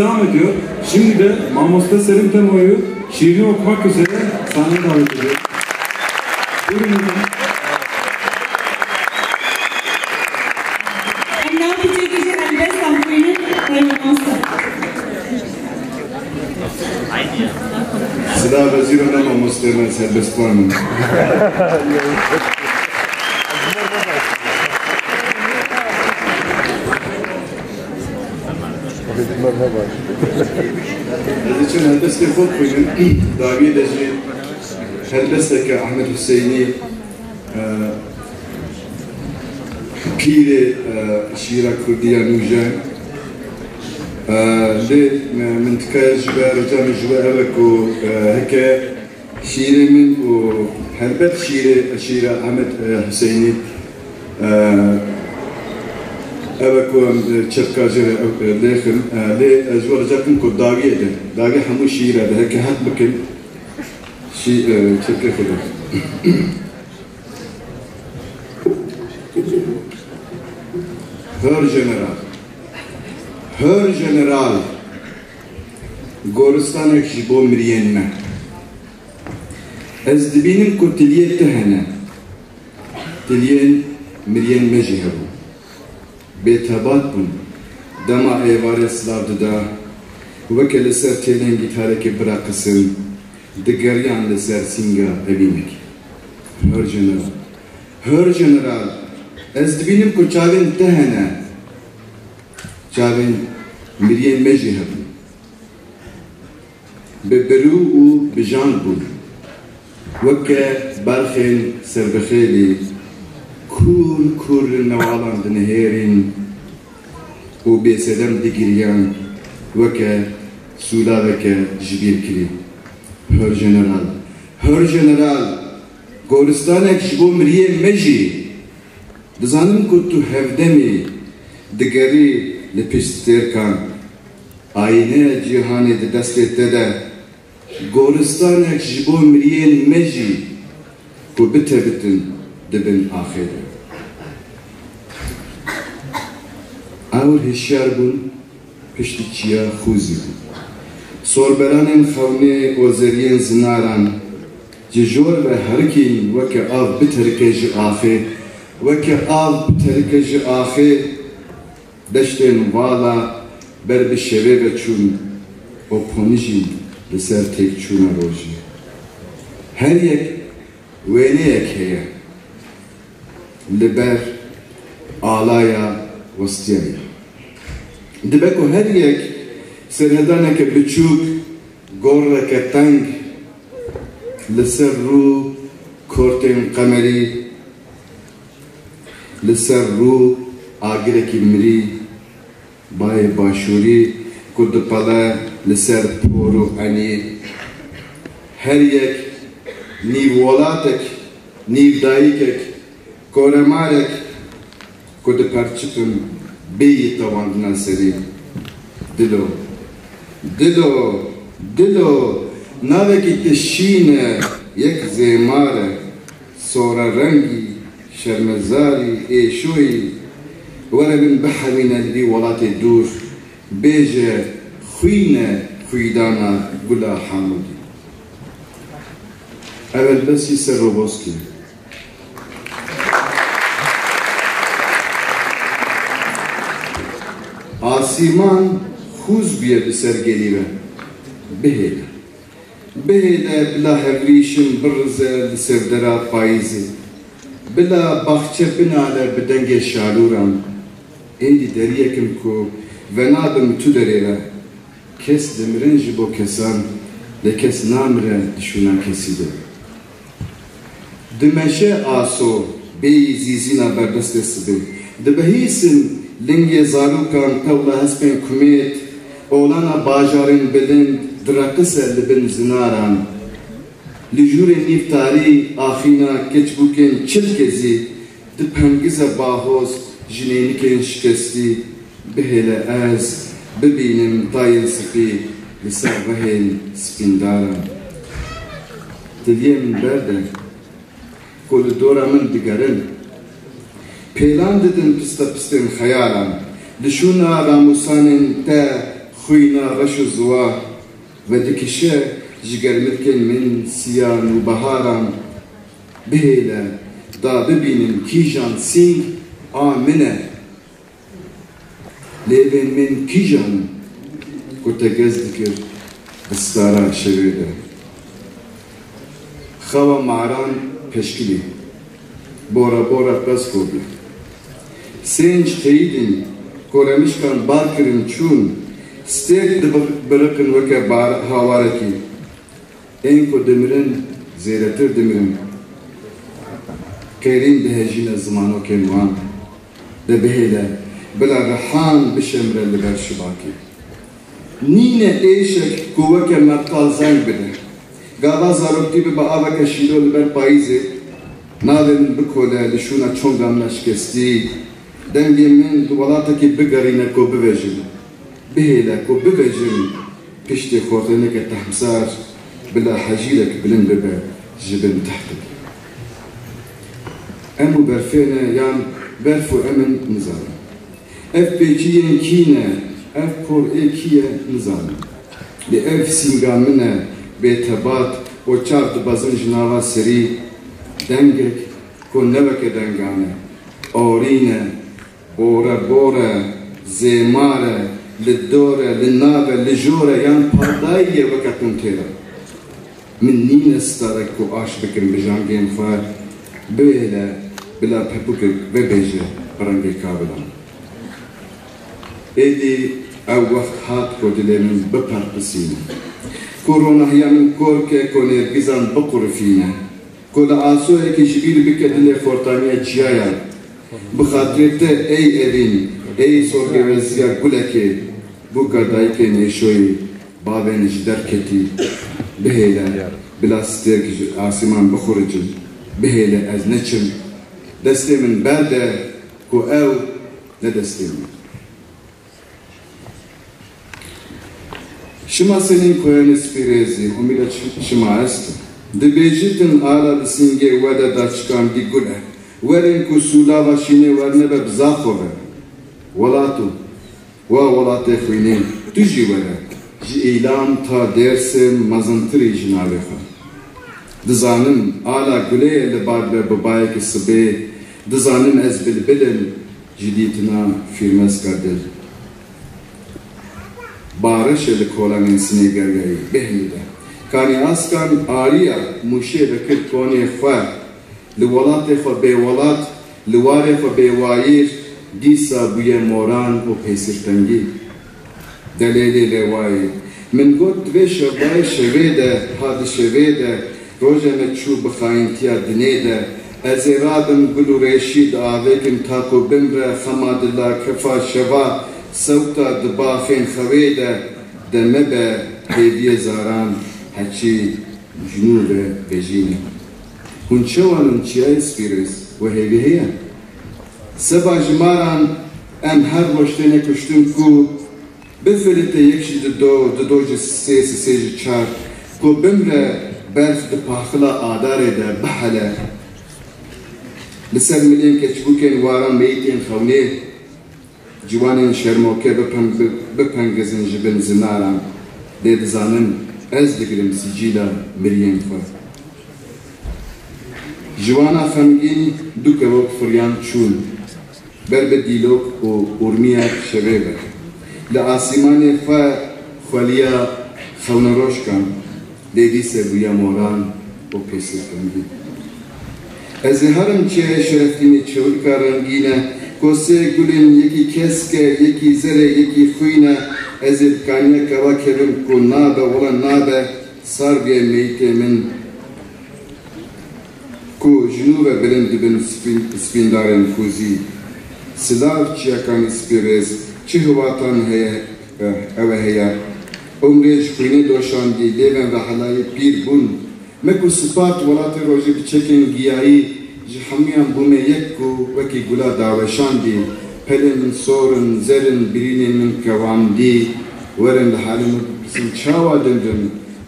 devam ediyor. Şimdi de Mamosta Selim Temo'yu şiirini okumak üzere sahneye davet ediyor. Buyurun efendim. And now we take it to Albert Samprini by Mamosta. için helbeste xod koyun, daviye de jî helbesteke Ahmet Hüseyin'i e, pîrê e, şîra Kurdiya nûje lê mintikaya ji ve recamê ji we ev e ku heke şîrê min û helbet şîrê şîra Ahmet Hüseyinî ev e ku em çepkajê lêxin lê ez ji we ricakim ku dawiyê de dawî hemû şîra de. Heke het bikin. Şî çepkê xwe de Hör General. Hör General. Goristanek ji bo hebû Bêtebat bûn Dema êvarê silav dida Weke li ser têlên gîtarekê biraqisin Digeriyan li ser sînga evînekê Hör General. Hör General. Ez dibînim ku çavên miriyên me jî hebûn bi birû û bijan bûn weke berxên serbixêlî kur kur li newalan dinihêrîn û bêsedem digiriyan weke sûlaveke ji bîr kirî Hör General Hör General Goristanek ji bo miriyê me jî dizanim ku tu hevdemî digerî li piştêrkan ayîneya cîhanê di destê te de goristanek ji bo miriyên me jî ku bitebitin dibin axêrê Ewr hişyar bûn piştî çiya xûzî bûn sorberanên xewnê ozeriyên zinaran ji jor ve herkîn weke av biterike ji axê weke av biterike ji axê deştên vala ber bi şevê ve çûn û ponî jî li ser têkçûna rojê her yek wêneyek heye li ber alaya westiyaya dibe ku her yek serhedaneke biçûk gorreke teng li ser rû kortên qemerî li ser rû agirekî mirî bayê başûrî ku dipele ku diperçipin bêyî tewandina serî dilo dilo dilo navekî te şîn e yek zêmar e sora rengî şermezarî êşoyî were bin bihewîne li welatê dûr bêje xwîne xwîdana gula hamidî evel besî ser ser gelî ve bihêle bihêle bila hevrîşin birize li sevdera payîzê bila baxçe binale bi dengê şalûran êdî deriyekim ku venabim tu derê ve kes dimirin ji bo kesan li kes namire dişûna kesî de di meşe aso bêyî zîzîna berdestê sibê dibihîsin lingê zarûkan tewla hespên kumêt oğlana bajarên bilind direqise li bin zinaran. Li jûrê nîftarî axîna keçbûkên çil kezî di pengize bahoz jinênikên şikestî. Bihêle ez bibînim dayên spî li ser vehên spîndaran diliyê min berde ku li dora min digerin pêlan didin pista pistên xeyalan li şûna ramûsanên te خوینا رش و زوا و دکشه جگر ملکن من سیان و بهاران بهیله دا ببینم کیجان سینگ آمنه لیبن من کیجان کتا گز دکر بستارا شویده خوا معران پشکلی Senç Senj Heidin, Koramishkan Barkirin Chun, Stek Bırakın Veke Bar Havaraki, Enko Demirin, Zeyretir Demirin, Kerim Behejine Zmano Kenvan, De Beheyle, Bila Rahan Bişemre Liber Şibaki. Nine Eşek Kuvveke Mertal Zeng Bide, Gava Zarokti Biba Avake Şilo Liber Paizi, Navin Bikole Lişuna Çongamlaş Kestik, dengê min tu welatekê bigerîne ku bibêjim bihêle ku bibêjim piştê xortineke tehmsar bila hecîrek bilind bibe ji bin tehtekê em û yan berf û emin nizanin ev pêkiyên kî ne ev por ê kî ye nizanin li ev sînga min e bêtebat û çar dibezin ji nava serî dengek ku neveke dengane orîne بورا بورا زيمارا للدورة للنابة للجورة يان پرداية وكتون تيرا من نين استارك كو آش بكن بجانجين خواه böyle bila pepuk ve beje parange kabilan. Edi ev vakt hat ko dilemin beparpisine. Korona hiyamin korke ko nergizan bekurfine. Ko la asoye ki jibir bike dile Bi xatirê ey evîn, ey sorgeveziya gulekê, bu gerdayîkê nêşoyî bavên ji derketî bihêle, bila stêk ji asîman bixuricim, bihêle ez neçim, destê min berde ku ew ne destê min. Şima senin koyanı spirezi, humile şima est. Dibecitin ara bisingê wede da çıkan gigule. Верен ку сулава шине вернебе бзахове. Волату. Ва волате хуйнин. Ту жи вере. Жи илам та дерсе мазантри жинаве ха. Dizanim ala guleye li barbe bi bayekî e sibê dizanim ez bilbilim ji dîtina fîrmez qedil. Barişê e li kolangên sinê gergerî bihêle. Kanî askan ariya mûşê vekir konê xwe li welatê xwe bêwelat li warê xwe bêwayîr dîsa bûye moran û pêsirtengî delêlê lêwayî min got divê şevdayê şevê de hadî şevê de rojene çû bi xayîntiya dinê de ez ê radim gul û rêşîd avêkin tako bimre xema dila kefa şeva sewta di baxên xewê de de me be hêviye zaran heçî jinû ve çewanin çiyayê spîrêz we hêvî heye seba ji maran em her weştêne kuştin ku bifilite yek jî dido ji sê sê ji çar ku bimre berf di paxila adarê de bihele li ser milên keçbûkên waran meyitên xewnê ciwanên şermoke bipengizin ji bin zinaran dê dizanin ez digirim sicîla miriyên xwe Jiwana xemgîn du kevok firyan çûn ber bi dîlok û urmiya şevê be li asîmanê xwe xweliya xewneroşkan dedi sebuya moran o pesirtengî ez ê herim çê şerefînê çewika rengîne kosê gulên yekî keske yekî zerê yekî xwîne ez ê dikaniye keva kevim ku nabe wala nabe sargê meytê min ku ve bilind dibin spîndarên xuzî silav çiyakanî spîrêz çi hiwatan heye ew heye. Umrê ji xwînê doşandî lêvên ve helayê pîr bûn me ku spat welatê rojê bi çekên giyayî ji hemûyan ku wekî gula daweşandî pelên min sorin zerin birînên min kewandî werin li halê min bisin çawa dindin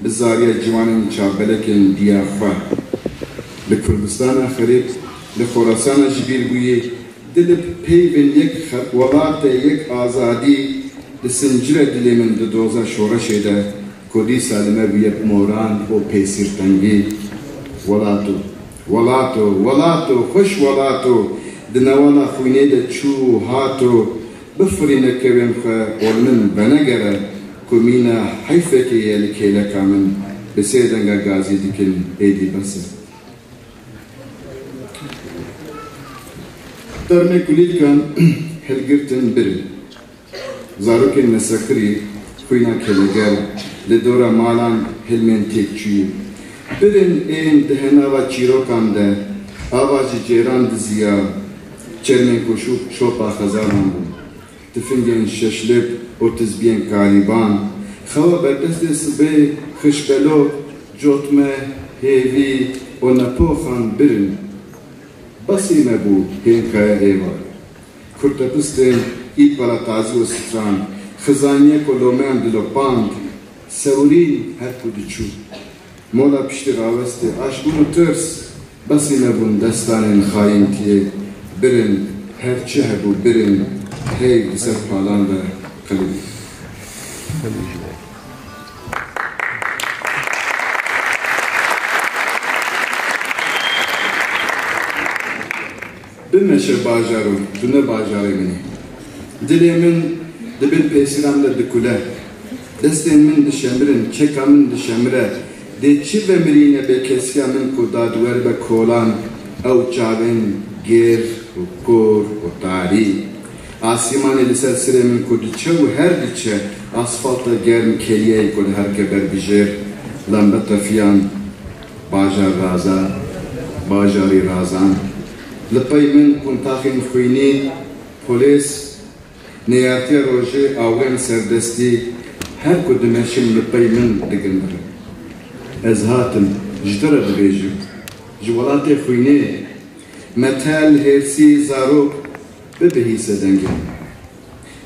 bi zariya ciwanên diya xwe li Kurdistana xerib, li Xorasana ji bîr bûye, dilip peyvên yek welatê yek azadî li sincirê dilê min di doza şoreşê de Kurdîsa li me bûye moran û pêsîrtengî welato welato welato xweş welato di newala xwînê de çû û hato bifirîne kevên xwe ol min benegere. Ku mîna heyfekê ye li kêleka min. Bi کامن بسیدنگا گازی دیکن ایدی بسه درمه کلید کن هلگرتن برن زاروکن نسکری خوینا کلگر لدورا مالان هلمن تکچوی برن این دهنا و چیروکان ده آواجی جیران دزیا چرمن کشوب شوپا خزانان بود تفنگن ششلب و تزبین کاریبان خوا بردست سبه خشبلو جوتمه pasivne bo tem, kaj je evor. Kur të pustim i palatazio së tranë, hızanye kolomen dilo band, sevurin her kudiçu. Mola pişti gavesti, aşk bunu tırs, basine bun destanin hain ki, birin, her çehe bu birin, hey serpalan ve kılıbı. Thank you. بمشه باجارو دونه باجاره منی دلی من دبن پیسیرم ده دکوله دستین من دشمرن چکا من دشمره ده چی و مرینه به کسیا من کدادور به کولان او چاوین گیر و کور و تاری آسمان لسر سر من کدیچه و هر دیچه asfalta germ keliye kod her keber bijir lambeta fiyan bajar raza bajari razan لپای من کنتاخین خوینی پلیس نیاتی روژه آوین سردستی هر کدومشم لپای من دگن برم از هاتم جدر ببیجم جوالات خوینی متل هرسی زاروک ببهی سدنگم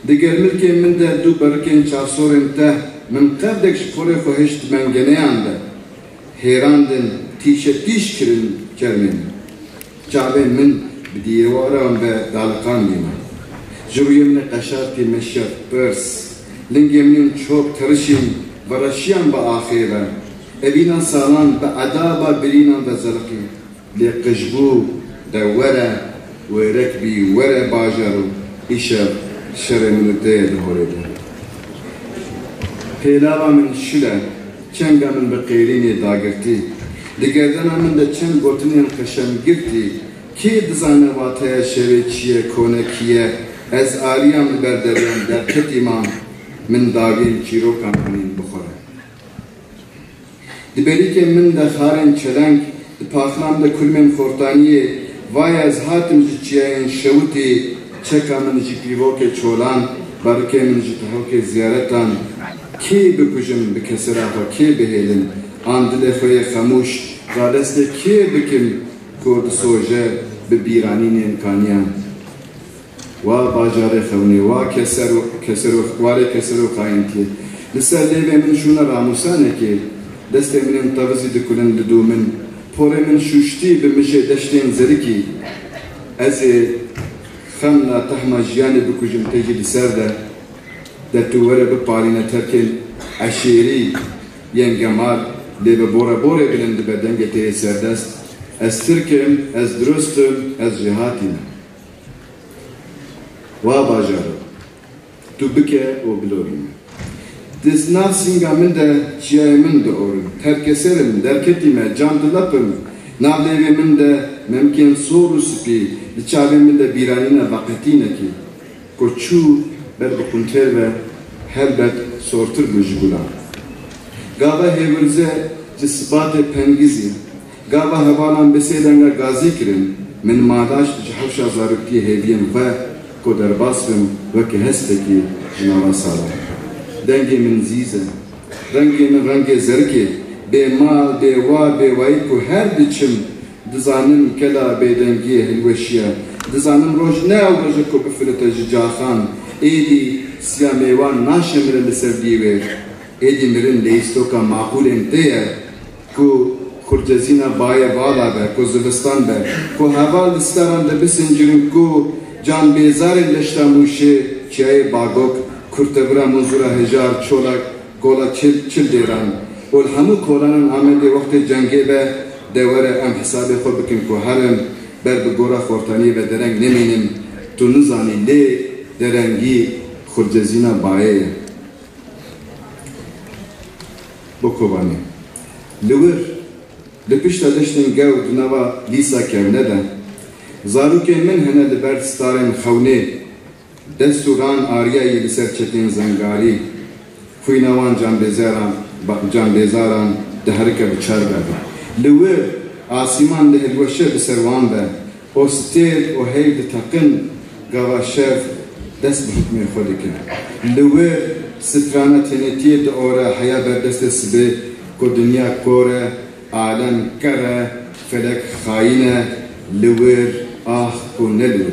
دیگر ملکی من ده دو برکن چاسورن ته من قبلک شکور خوهشت من گنیان ده هیراندن تیش تیش کرن کرمین جابن من بديوارا بدالقان ديما جروي من قشارتي مشير برس لنجي من شوك ترشين برشيان بآخيرا ابينا سالان بأدابا برينا بزرقي لقجبو دورا وركبي ورا باجرو إيشا شر من الدير هوريدا پیلاوا من شلا چنگا من بقیرینی داگرتی دیگردنا من ده چند گوتنین قشم گرتی کی دزانه واتaya شوی چیه کونه کیه از آریام بردرین در کتیمان من داگین چیروکان کنین بخوره دبری که من ده خارن چلنگ پاخنام ده کلمن خورتانیه وای از هاتم جی چیه این شوتی چکا من جی پیوک چولان برکه من جی تحوک زیارتان کی بکجم بکسراتا کی بهیلن آن دل خوی خموش را دست کی بکن کرد سوژه bi bîranînên kaniyan wa bajarê xewnê wa keserokwarê keserokayînkê li ser lêvê min şûna ramosanekê destê min ên tevizî dikirin li dû min. Porê min şûştî bi mijê deştên zerikî. Ez ê xemna tehma jiyanê bikujim te jî li ser de de tu were biparîne terkên eşêrî yên gemar lê bi borê borê bilind dibe serdest as sirkim, as drustum, as cihatim. Wa bajaro. Tu bike o bilorim. Diz nafsinga min de ciyay min de orum. Terkeserim, derketime, candılapım. Navlevi min de memkin soru spi. Liçavi min de birayine vakitine ki. Koçu berbukunter ve helbet sortur bu jigula. Gava hevirze cisbate pengizim. گاوا هەواڵان بەسێ دەنگە گازی کرن من ماداش حەشا زارکی هێویەم بە کۆ دەرباس بم وەکە هەستێکی ژناوە ساڵە دەنگی من زیزە ڕەنگی من ڕەنگێ زەرکێ بێ ماڵ بێوا بێوایی و هەر بچم دزانم کەلا بێدەنگی هلوەشیە دزانم ڕۆژ ناوڕژە کۆ بفرێتە جاخان ئێدی سیا مێوان ناشەمرن لەسەر دیوێ ئێدی مرن لە ئیستۆکە ماقولێن تەیە کو kurcezina baye bağla be, ku zivistan be, ku heval distaran de bisincirin ku can bezar leşta muşe çiye bagok, kurtebra muzura hejar çolak gola çil çil deran. Ol hamu kolanın amede vakti cenge be devere em hesabı xwe bikin ku herim ber bi gora xortanî ve dereng nemînin tu nizanî lê derengî xurcezîna bayê ye. Bo kovanî li wir li pişta deştên gew di nava lîsa kevne de zarokên min hene li ber starên xewnê dest û ran ariyayê li ser çetên zengarî xwîna wan canbêzeran canbêzaran di herike bi çar bebe li wir asîman li hilweşe bi ser wan be o stêr û heyv di teqin gava şev dest bi hikmê xwe dikin li wir strana tenêtiyê di ore heya berdestê sibê ku dinya kor e alem ker e felek xayîn e li wir ah ku ne li